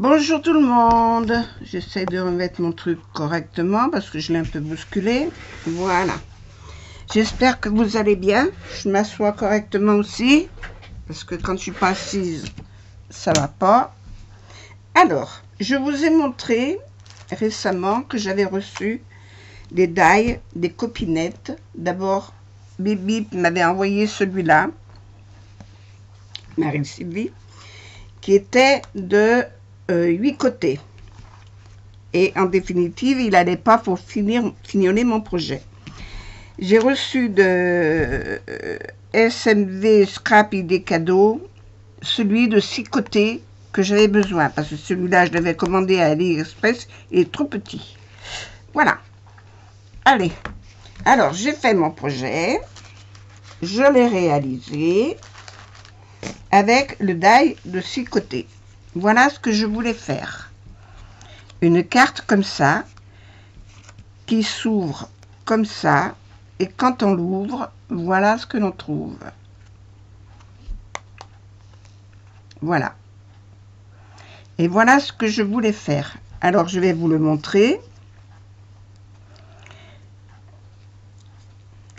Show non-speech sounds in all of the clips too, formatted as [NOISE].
Bonjour tout le monde. J'essaie de remettre mon truc correctement parce que je l'ai un peu bousculé. Voilà. J'espère que vous allez bien. Je m'assois correctement aussi parce que quand je suis pas assise, ça va pas. Alors, je vous ai montré récemment que j'avais reçu des dailles, des copinettes. D'abord, Bibi m'avait envoyé celui-là, Marie-Sylvie, qui était de euh, 8 côtés. Et en définitive, il n'allait pas pour finir, finionner mon projet. J'ai reçu de euh, SMV Scrap des cadeaux celui de 6 côtés que j'avais besoin parce que celui-là, je l'avais commandé à AliExpress, il est trop petit. Voilà. Allez. Alors, j'ai fait mon projet. Je l'ai réalisé avec le die de six côtés. Voilà ce que je voulais faire. Une carte comme ça, qui s'ouvre comme ça, et quand on l'ouvre, voilà ce que l'on trouve. Voilà. Et voilà ce que je voulais faire. Alors, je vais vous le montrer.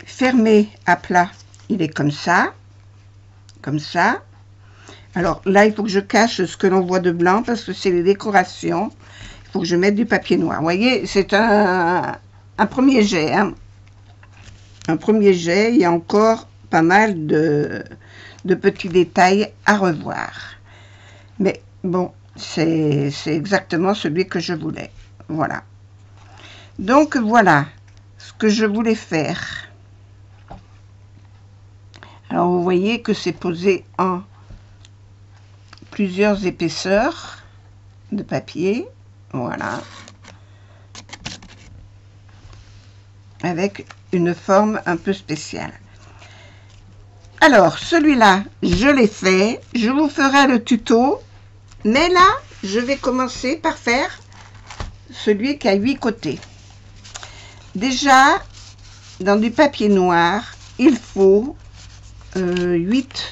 Fermé à plat, il est comme ça. Comme ça. Alors là, il faut que je cache ce que l'on voit de blanc parce que c'est les décorations. Il faut que je mette du papier noir. Vous voyez, c'est un, premier jet. Hein. Un premier jet, il y a encore pas mal de, de petits détails à revoir. Mais bon, c'est exactement celui que je voulais. Voilà. Donc voilà ce que je voulais faire. Alors vous voyez que c'est posé en plusieurs épaisseurs de papier. Voilà. Avec une forme un peu spéciale. Alors, celui-là, je l'ai fait. Je vous ferai le tuto. Mais là, je vais commencer par faire celui qui a huit côtés. Déjà, dans du papier noir, il faut euh, 8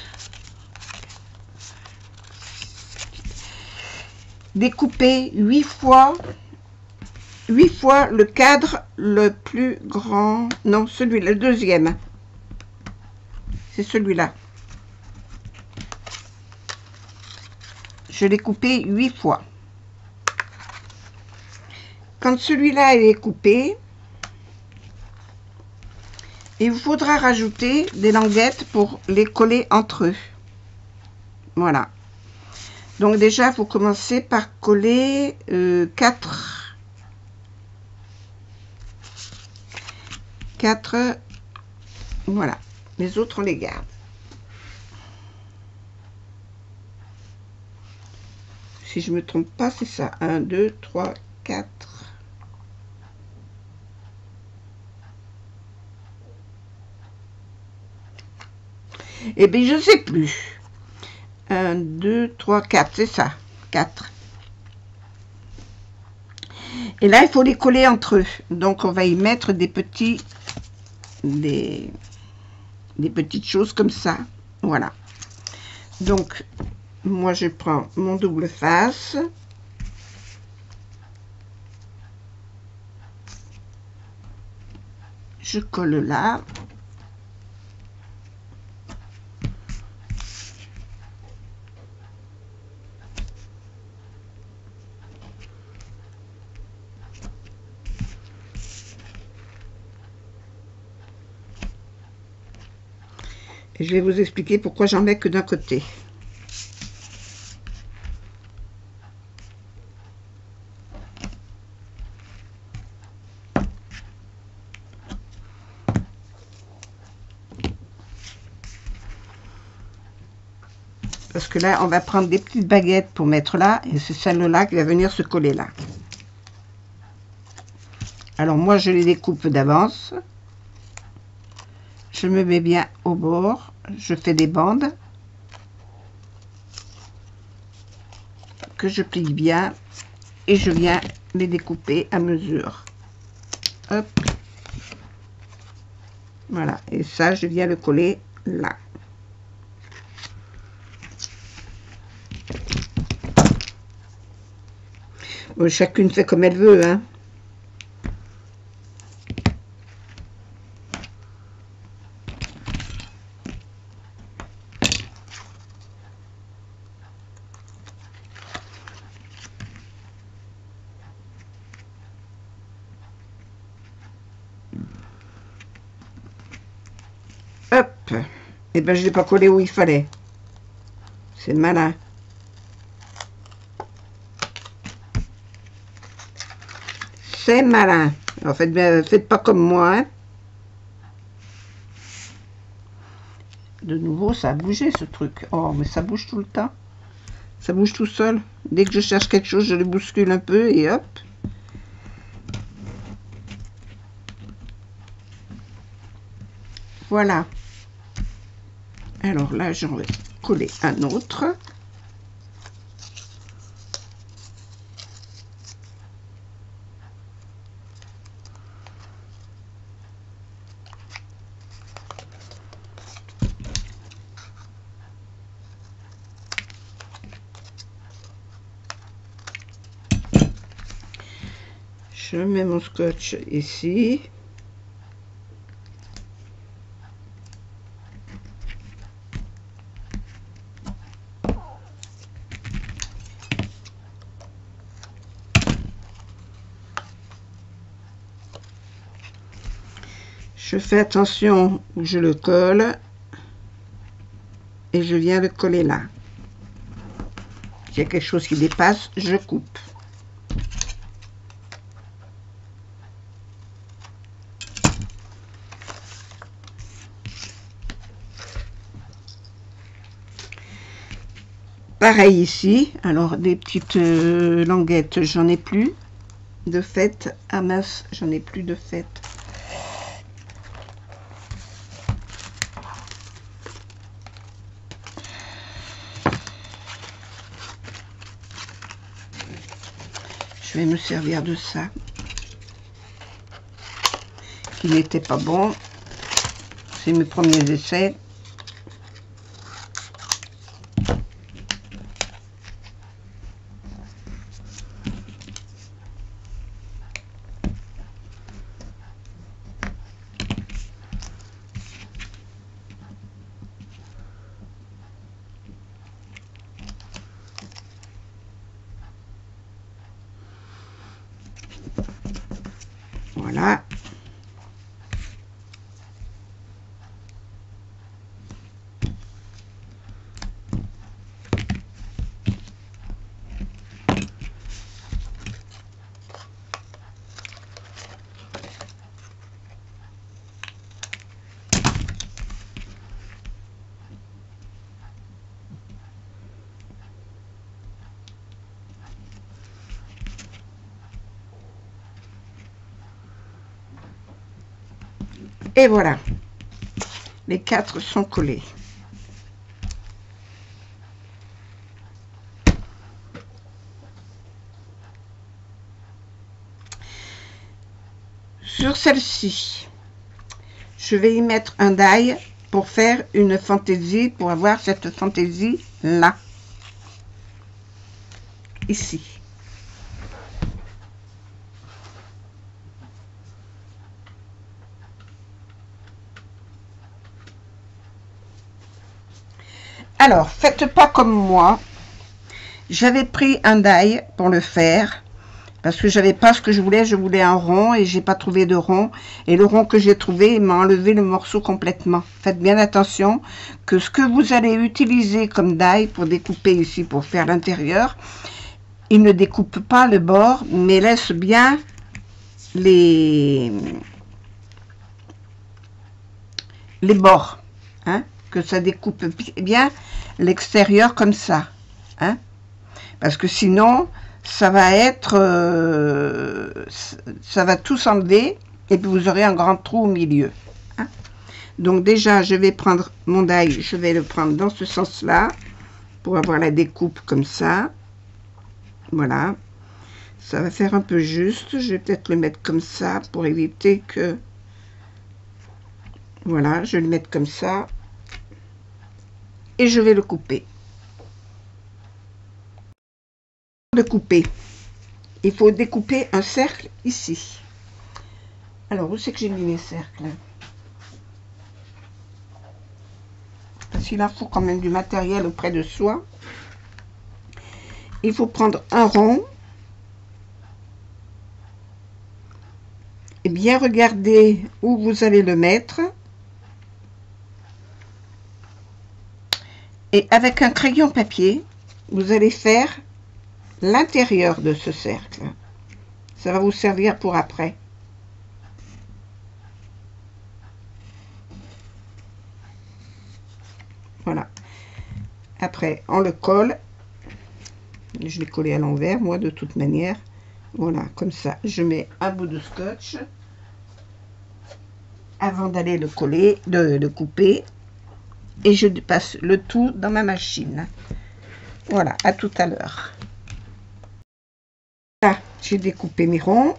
découper 8 fois 8 fois le cadre le plus grand non celui le deuxième. C'est celui-là. Je l'ai coupé 8 fois. Quand celui-là est coupé il vous faudra rajouter des languettes pour les coller entre eux. Voilà donc déjà, vous commencez par coller 4. 4. Voilà. Les autres, on les garde. Si je me trompe pas, c'est ça. 1, 2, 3, 4. Eh bien, je sais plus. 1, 2, 3, 4, c'est ça. 4. Et là, il faut les coller entre eux. Donc, on va y mettre des petits, des, des petites choses comme ça. Voilà. Donc, moi, je prends mon double face. Je colle là. Je vais vous expliquer pourquoi j'en mets que d'un côté. Parce que là, on va prendre des petites baguettes pour mettre là. Et c'est celle-là qui va venir se coller là. Alors moi, je les découpe d'avance je me mets bien au bord, je fais des bandes que je plie bien et je viens les découper à mesure. Voilà, et ça, je viens le coller là. chacune fait comme elle veut, hein. Hop. Et ben je l'ai pas collé où il fallait. C'est malin. C'est malin. En fait, faites pas comme moi. Hein. De nouveau, ça a bougé ce truc. Oh, mais ça bouge tout le temps. Ça bouge tout seul. Dès que je cherche quelque chose, je le bouscule un peu et hop. Voilà. Alors là, j'en vais coller un autre. Je mets mon scotch ici. Je fais attention où je le colle et je viens le coller là. S'il y a quelque chose qui dépasse, je coupe. Pareil ici, alors des petites euh, languettes, j'en ai plus de fait. Ah mince, j'en ai plus de fait. Vais me servir de ça. Qui n'était pas bon. C'est mes premiers essais. Voilà. Et voilà. Les quatre sont collés. Sur celle-ci, je vais y mettre un die pour faire une fantaisie, pour avoir cette fantaisie là. Ici. Alors, faites pas comme moi. J'avais pris un die pour le faire. Parce que j'avais pas ce que je voulais. Je voulais un rond et j'ai pas trouvé de rond. Et le rond que j'ai trouvé, m'a enlevé le morceau complètement. Faites bien attention que ce que vous allez utiliser comme die pour découper ici, pour faire l'intérieur, il ne découpe pas le bord, mais laisse bien les, les bords. Hein que ça découpe bien l'extérieur comme ça. Hein Parce que sinon, ça va être... Euh, ça va tout s'enlever et puis vous aurez un grand trou au milieu. Hein Donc déjà, je vais prendre mon die, je vais le prendre dans ce sens-là pour avoir la découpe comme ça. Voilà. Ça va faire un peu juste. Je vais peut-être le mettre comme ça pour éviter que... Voilà, je vais le mettre comme ça et je vais le couper. De couper. il faut découper un cercle ici. Alors, où c'est que j'ai mis mes cercles? Parce qu'il en faut quand même du matériel auprès de soi. Il faut prendre un rond. Et bien regarder où vous allez le mettre. Et avec un crayon papier, vous allez faire l'intérieur de ce cercle. Ça va vous servir pour après. Voilà. Après, on le colle. Je l'ai collé à l'envers, moi, de toute manière. Voilà, comme ça. Je mets un bout de scotch avant d'aller le coller, de le couper. Et je passe le tout dans ma machine. Voilà, à tout à l'heure. Là, j'ai découpé mes ronds.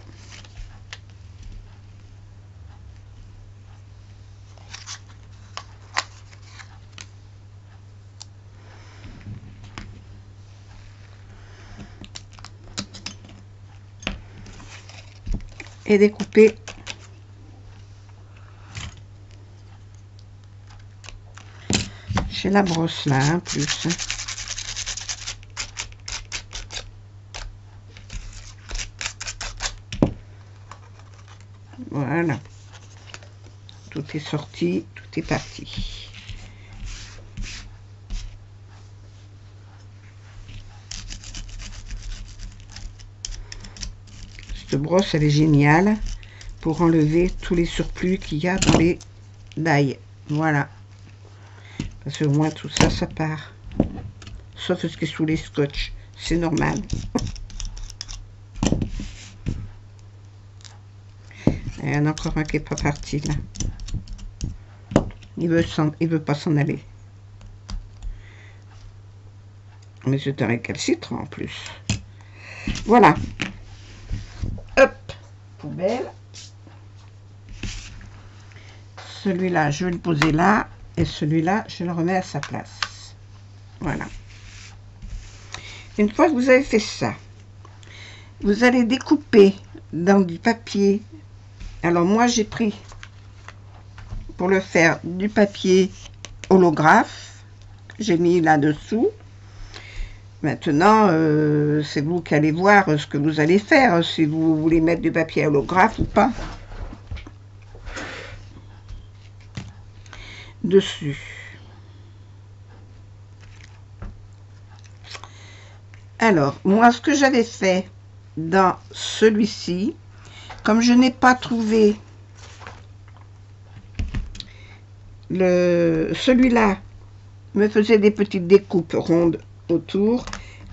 Et découper j'ai la brosse là, hein, plus. Voilà. Tout est sorti, tout est parti. Cette brosse, elle est géniale pour enlever tous les surplus qu'il y a dans les dailles. Voilà. Parce que moins tout ça, ça part. Sauf ce qui est sous les scotch. C'est normal. [LAUGHS] Il y en a encore un qui n'est pas parti là. Il veut, il veut pas s'en aller. Mais c'est un récalcitrant en plus. Voilà. Hop, poubelle. Celui-là, je vais le poser là. Celui-là, je le remets à sa place. Voilà. Une fois que vous avez fait ça, vous allez découper dans du papier. Alors moi, j'ai pris pour le faire du papier holographe. J'ai mis là-dessous. Maintenant, euh, c'est vous qui allez voir ce que vous allez faire, si vous voulez mettre du papier holographe ou pas. Dessus. Alors, moi, ce que j'avais fait dans celui-ci, comme je n'ai pas trouvé le celui-là me faisait des petites découpes rondes autour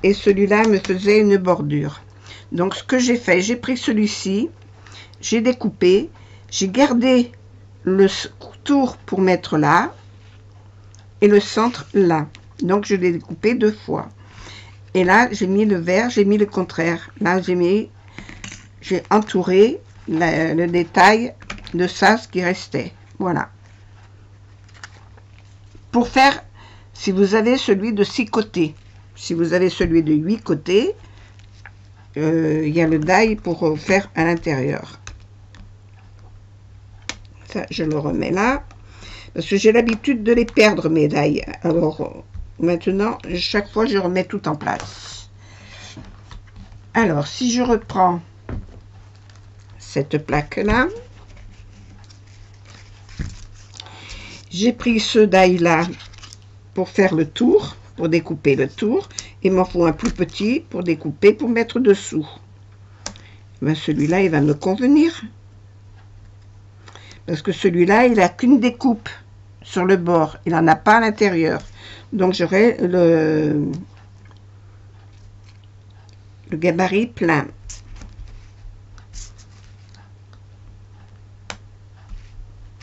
et celui-là me faisait une bordure. Donc, ce que j'ai fait, j'ai pris celui-ci, j'ai découpé, j'ai gardé le pour mettre là et le centre là. Donc, je l'ai découpé deux fois. Et là, j'ai mis le vert, j'ai mis le contraire. Là, j'ai mis, j'ai entouré le détail de ça, ce qui restait. Voilà. Pour faire, si vous avez celui de six côtés, si vous avez celui de huit côtés, euh, il y a le die pour faire à l'intérieur. Je le remets là. Parce que j'ai l'habitude de les perdre, mes dailles. Alors, maintenant, chaque fois, je remets tout en place. Alors, si je reprends cette plaque-là, j'ai pris ce die-là pour faire le tour, pour découper le tour. Il m'en faut un plus petit pour découper, pour mettre dessous. Ben, Celui-là, il va me convenir. Parce que celui-là, il n'a qu'une découpe sur le bord. Il n'en a pas à l'intérieur. Donc, j'aurai le, gabarit plein.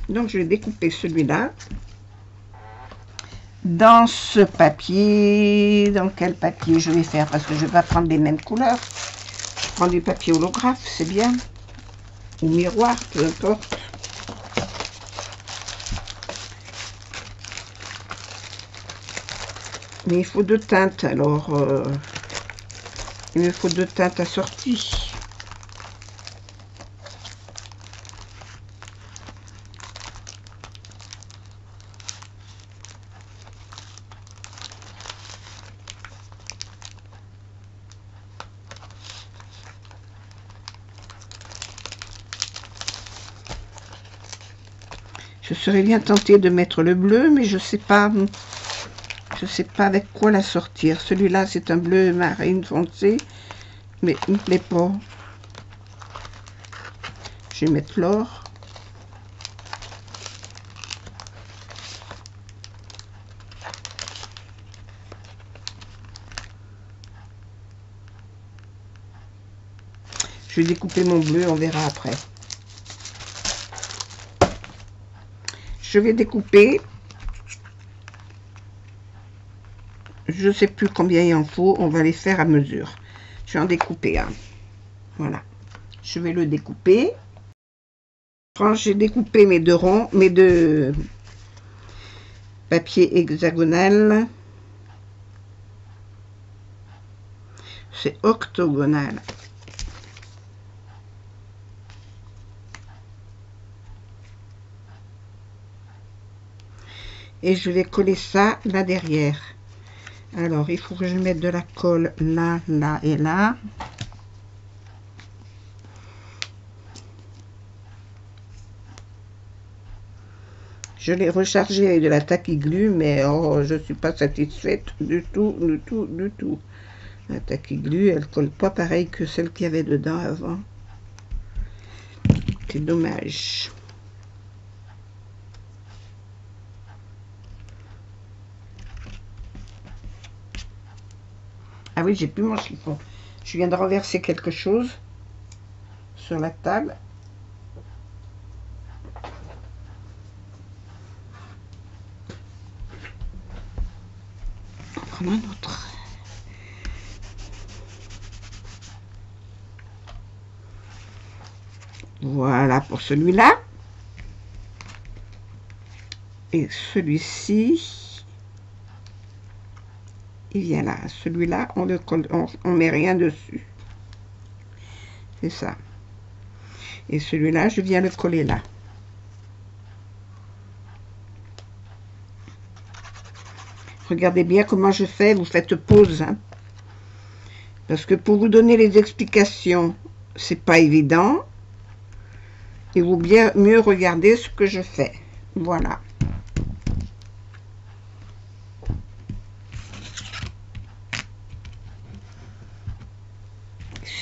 Donc, je vais découper celui-là. Dans ce papier, dans quel papier je vais faire? Parce que je vais pas prendre les mêmes couleurs. Je prends du papier holographe, c'est bien. Ou miroir, peu importe. Mais il faut deux teintes, alors... Euh, Il me faut deux teintes assorties. Je serais bien tentée de mettre le bleu, mais je sais pas. Je sais pas avec quoi la sortir. Celui-là, c'est un bleu marine foncé, mais il me plaît pas. Je vais mettre l'or. Je vais découper mon bleu, on verra après. Je vais découper. Je ne sais plus combien il en faut. On va les faire à mesure. Je vais en découper un. Voilà. Je vais le découper. J'ai découpé mes deux ronds, mes deux papiers hexagonal. C'est octogonal. et je vais coller ça là derrière alors il faut que je mette de la colle là là et là. Je l'ai rechargé avec de la taquiglu mais oh, je suis pas satisfaite du tout du tout du tout. La taquiglu elle colle pas pareil que celle qu'il y avait dedans avant. C'est dommage oui, j'ai plus mon chiffon. Je viens de renverser quelque chose sur la table. Un autre. Voilà pour celui-là. Et celui-ci il vient là. Celui-là, on ne on, met rien dessus. C'est ça. Et celui-là, je viens le coller là. Regardez bien comment je fais. Vous faites pause. Hein. Parce que pour vous donner les explications, c'est pas évident. Il vaut bien mieux regarder ce que je fais. Voilà.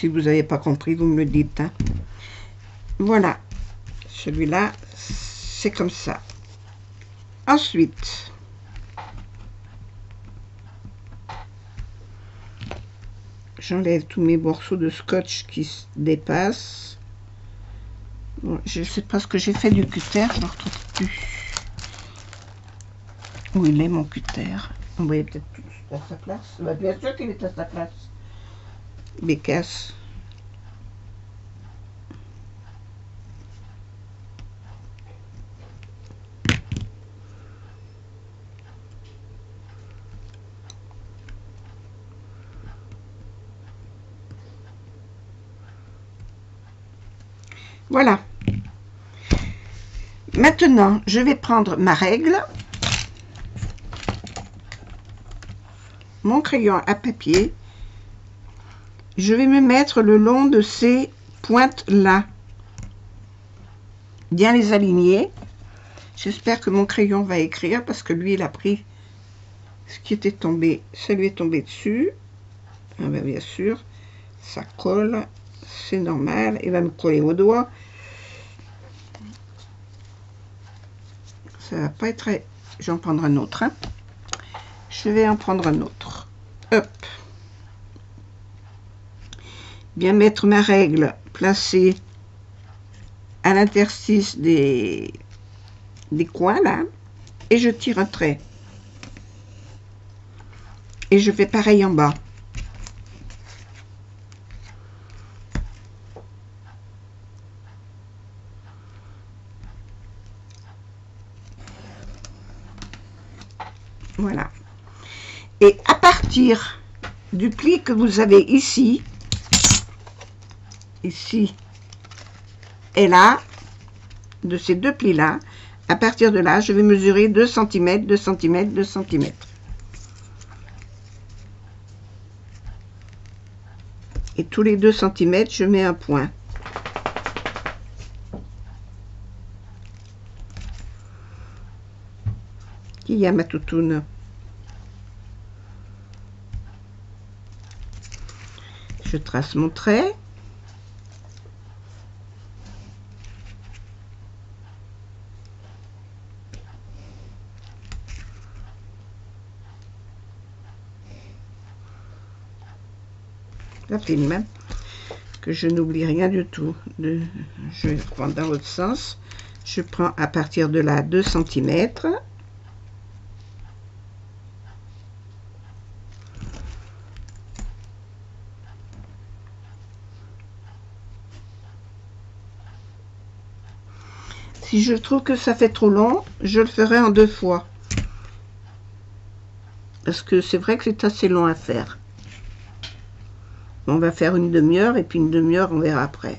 Si vous n'avez pas compris, vous me le dites. Hein. Voilà. Celui-là, c'est comme ça. Ensuite, j'enlève tous mes morceaux de scotch qui se dépassent. je ne sais pas ce que j'ai fait du cutter, je ne retrouve plus. Où il est mon cutter? Vous voyez peut-être plus à sa place. Bah, bien sûr qu'il est à sa place. Bécasse. Voilà. Maintenant, je vais prendre ma règle, mon crayon à papier je vais me mettre le long de ces pointes-là. Bien les aligner. J'espère que mon crayon va écrire parce que lui, il a pris ce qui était tombé. Ça lui est tombé dessus. Ah ben, bien sûr, ça colle. C'est normal. Il va me coller au doigt. Ça va pas être... Je vais en prendre un autre. Hein. Je vais en prendre un autre. Hop bien mettre ma règle placée à l'interstice des, coins là et je tire un trait. Et je fais pareil en bas. Voilà. Et à partir du pli que vous avez ici, ici et là, de ces deux plis-là, à partir de là, je vais mesurer 2 cm, 2 cm, 2 cm. Et tous les 2 cm, je mets un point. Qui y a ma toutoune? Je trace mon trait. Film que je n'oublie rien du tout. De, je vais prendre dans l'autre sens je prends à partir de là 2 cm si je trouve que ça fait trop long je le ferai en deux fois. Parce que c'est vrai que c'est assez long à faire on va faire une demi-heure et puis une demi-heure, on verra après.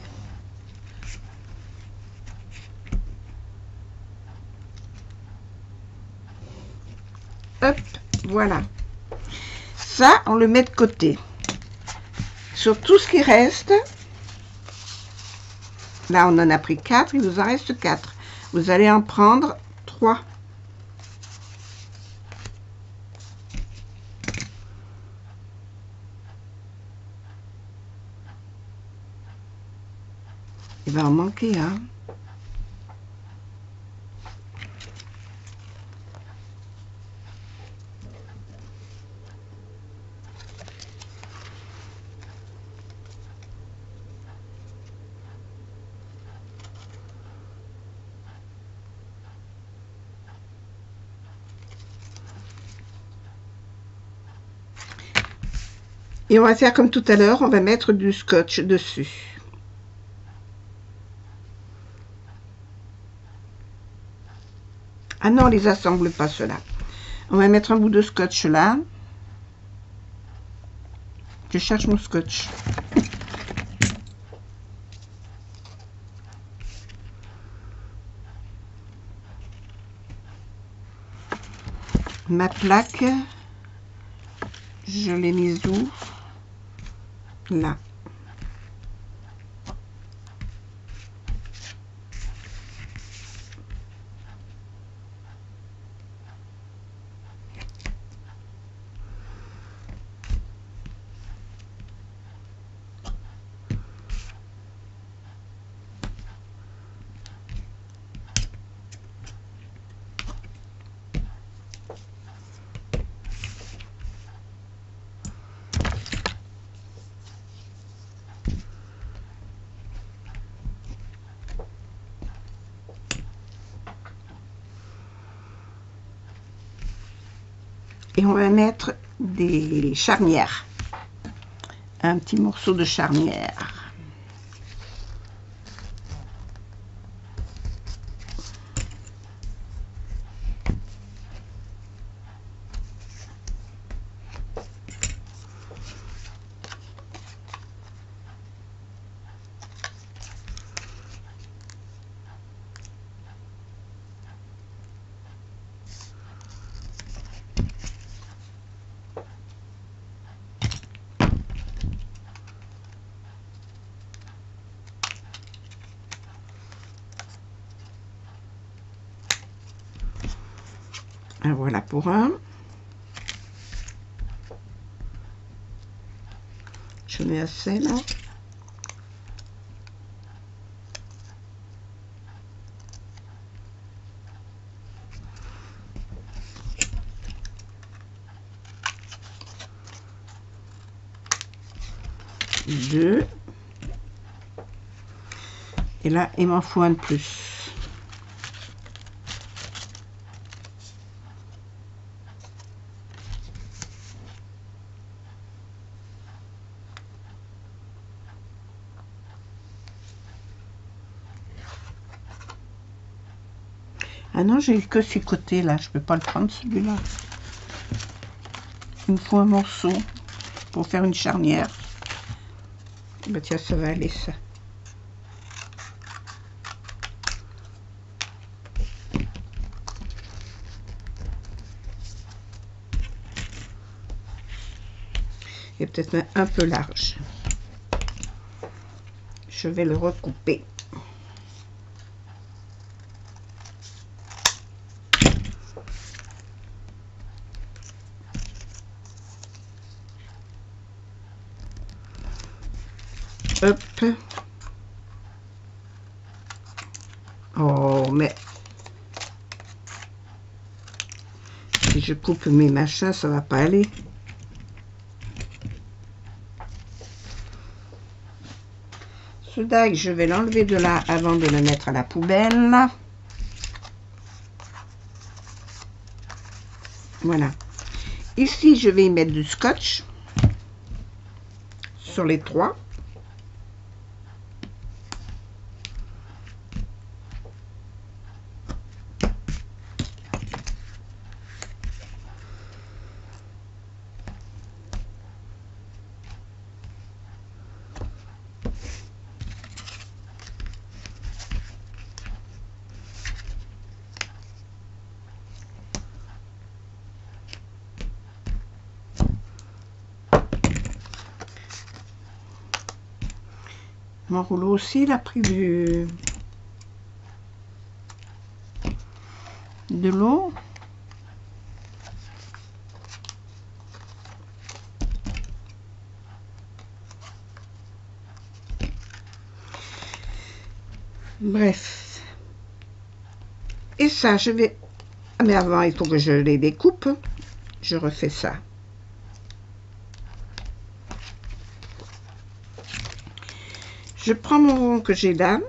Hop, voilà. Ça, on le met de côté. Sur tout ce qui reste, là, on en a pris 4, il nous en reste 4. Vous allez en prendre 3. Va en manquer un. Et on va faire comme tout à l'heure, on va mettre du scotch dessus. Ah non, on les assemble pas ceux-là. On va mettre un bout de scotch là. Je cherche mon scotch. Ma plaque, je l'ai mise où? Là. Et on va mettre des charnières. Un petit morceau de charnière voilà pour un. Je mets assez là. Deux. Et là, il m'en faut un de plus. Ah non, j'ai que ces côtés là, je peux pas le prendre celui-là. Il me faut un morceau. pour faire une charnière. Bah tiens, ça va aller ça. Et peut-être un peu large. Je vais le recouper. Hop. Oh, mais... Si je coupe mes machins, ça va pas aller. Ce die, je vais l'enlever de là avant de le mettre à la poubelle. Voilà. Ici, je vais y mettre du scotch sur les trois. Rouleau aussi, il a pris du... de l'eau. Bref. Et ça, je vais... Ah, mais avant, il faut que je les découpe. Je refais ça. Je prends mon rond que j'ai là,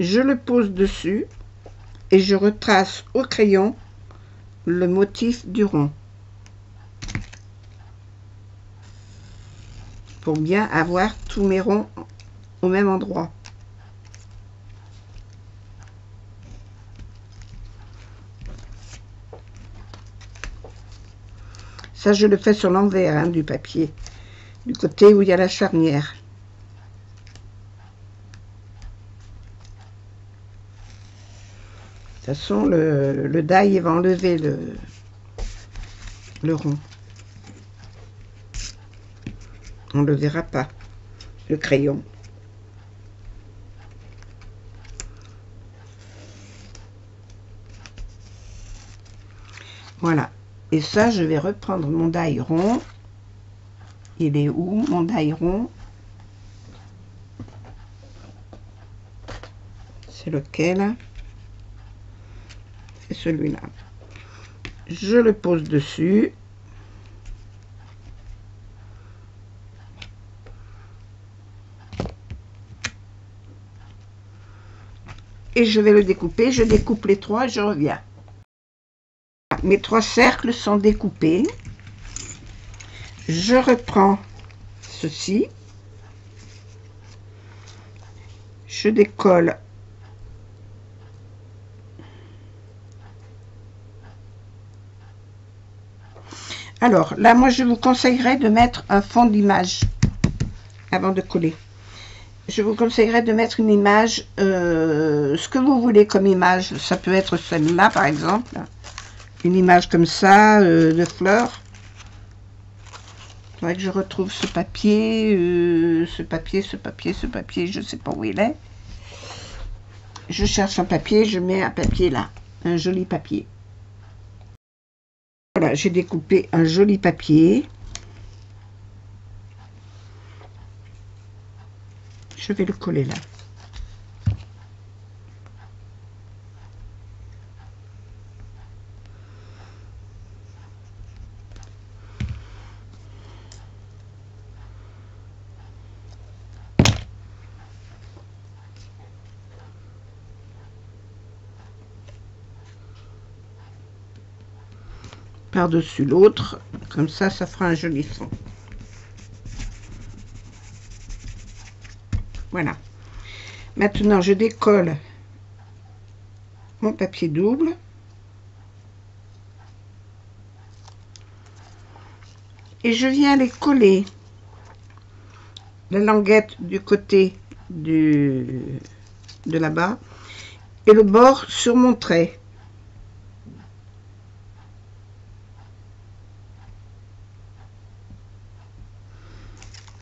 je le pose dessus et je retrace au crayon le motif du rond. Pour bien avoir tous mes ronds au même endroit. Ça, je le fais sur l'envers hein, du papier, du côté où il y a la charnière. Toute façon, le, le die va enlever le, le rond. On ne le verra pas, le crayon. Voilà. Et ça, je vais reprendre mon die rond. Il est où, mon die rond? C'est lequel? Celui-là. Je le pose dessus. Et je vais le découper. Je découpe les trois je reviens. Mes trois cercles sont découpés. Je reprends ceci. Je décolle Alors, là, moi, je vous conseillerais de mettre un fond d'image avant de coller. Je vous conseillerais de mettre une image, euh, ce que vous voulez comme image. Ça peut être celle-là, par exemple. Une image comme ça, euh, de fleurs. Il faudrait que je retrouve ce papier, euh, ce papier, ce papier, ce papier. Je ne sais pas où il est. Je cherche un papier, je mets un papier là. Un joli papier. Voilà, j'ai découpé un joli papier. Je vais le coller là. Par-dessus l'autre. Comme ça, ça fera un joli fond. Voilà. Maintenant, je décolle mon papier double. Et je viens les coller la languette du côté de là-bas et le bord sur mon trait.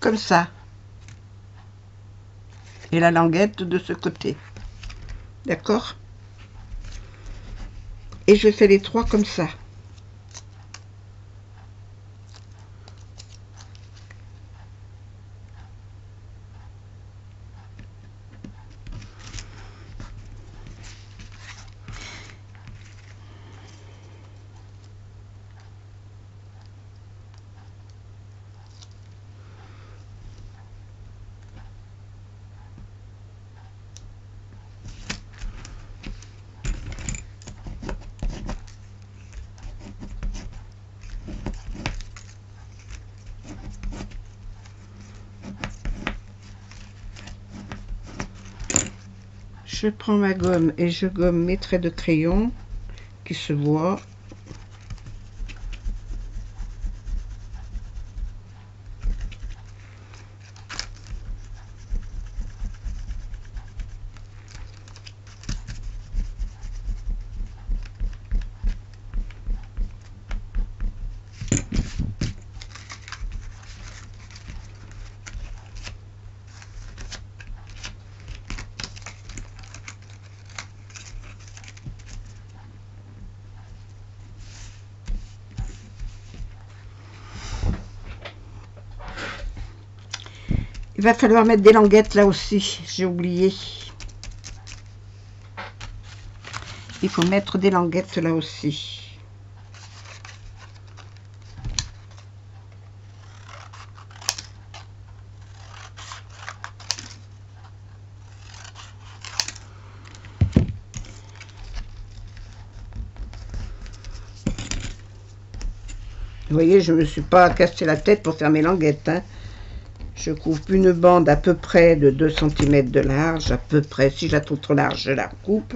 Comme ça. Et la languette de ce côté. D'accord? Et je fais les trois comme ça. Je prends ma gomme et je gomme mes traits de crayon qui se voient Il va falloir mettre des languettes là aussi, j'ai oublié. Il faut mettre des languettes là aussi. Vous voyez, je ne me suis pas cassé la tête pour faire mes languettes. Hein. Je coupe une bande à peu près de 2 cm de large, à peu près. Si je la trouve trop large, je la coupe.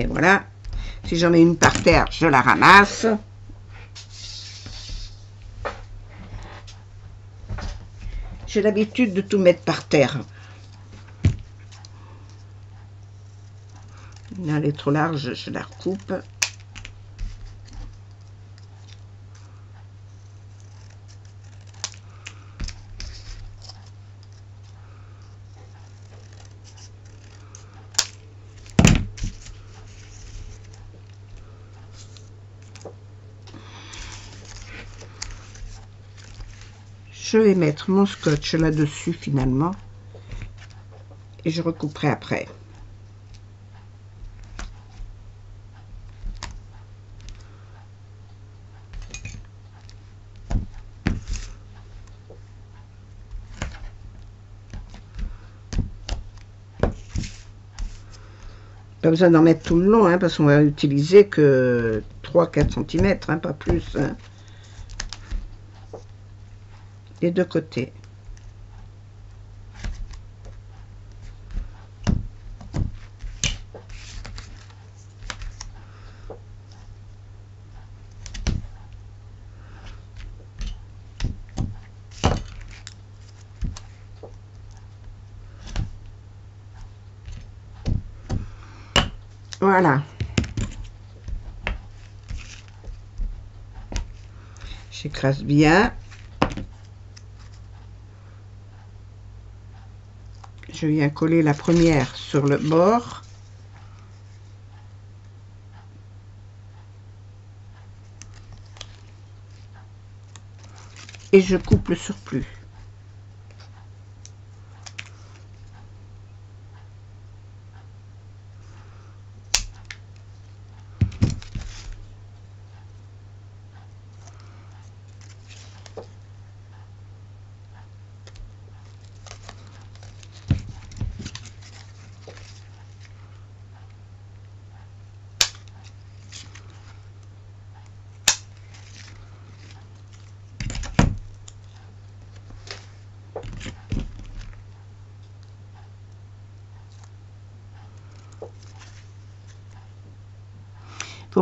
Et voilà. Si j'en ai une par terre, je la ramasse. J'ai l'habitude de tout mettre par terre. elle est trop large, je la recoupe. Je vais mettre mon scotch là-dessus finalement et je recouperai après. Pas besoin d'en mettre tout le long, hein, parce qu'on va utiliser que 3-4 cm, hein, pas plus. Hein. Deux côtés. Voilà. J'écrase bien. Je viens coller la première sur le bord. Et je coupe le surplus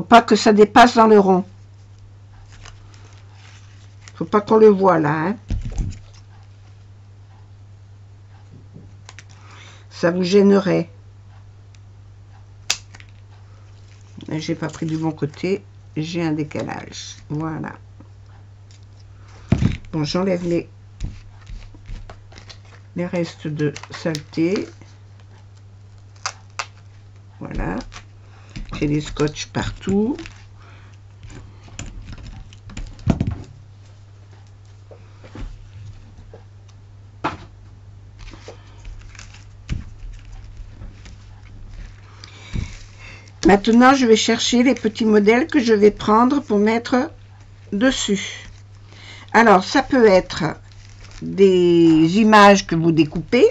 pas que ça dépasse dans le rond. faut pas qu'on le voit là. Hein. Ça vous gênerait. J'ai pas pris du bon côté. J'ai un décalage. Voilà. Bon, j'enlève les, les restes de saleté. J'ai des scotch partout. Maintenant, je vais chercher les petits modèles que je vais prendre pour mettre dessus. Alors, ça peut être des images que vous découpez.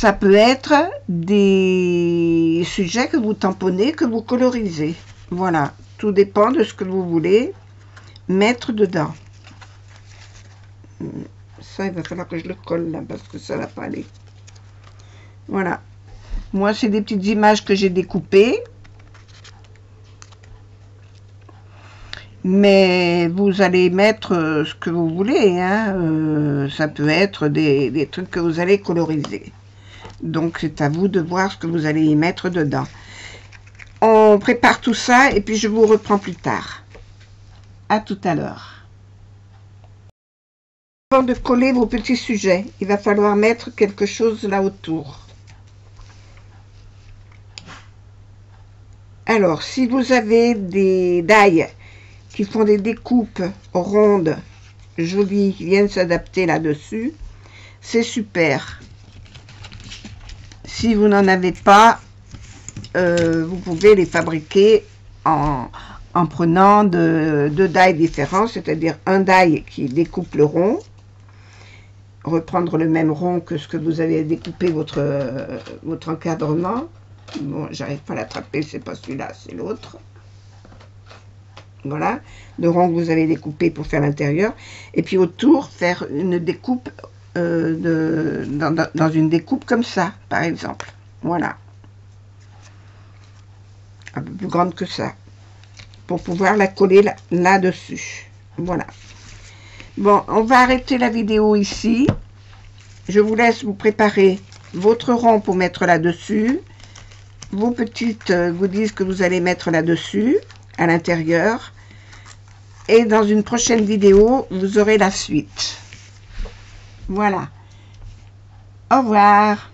Ça peut être des sujets que vous tamponnez, que vous colorisez. Voilà, tout dépend de ce que vous voulez mettre dedans. Ça, il va falloir que je le colle là parce que ça va pas aller. Voilà. Moi, c'est des petites images que j'ai découpées. Mais vous allez mettre euh, ce que vous voulez. Hein. Euh, ça peut être des, trucs que vous allez coloriser. Donc, c'est à vous de voir ce que vous allez y mettre dedans. On prépare tout ça et puis je vous reprends plus tard. À tout à l'heure. Avant de coller vos petits sujets, il va falloir mettre quelque chose là autour. Alors, si vous avez des dailles qui font des découpes rondes, jolies, qui viennent s'adapter là-dessus, c'est super. Si vous n'en avez pas, euh, vous pouvez les fabriquer en, prenant deux de dailles différentes, c'est-à-dire un daille qui découpe le rond, reprendre le même rond que ce que vous avez découpé votre, votre encadrement, Bon, j'arrive pas à l'attraper, c'est pas celui-là, c'est l'autre. Voilà, le rond que vous avez découpé pour faire l'intérieur. Et puis autour, faire une découpe, euh, dans, une découpe comme ça, par exemple. Voilà. Un peu plus grande que ça. Pour pouvoir la coller là-dessus. voilà. Bon, on va arrêter la vidéo ici. Je vous laisse vous préparer votre rond pour mettre là-dessus vos petites euh, goodies que vous allez mettre là-dessus, à l'intérieur. Et dans une prochaine vidéo, vous aurez la suite. Voilà. Au revoir.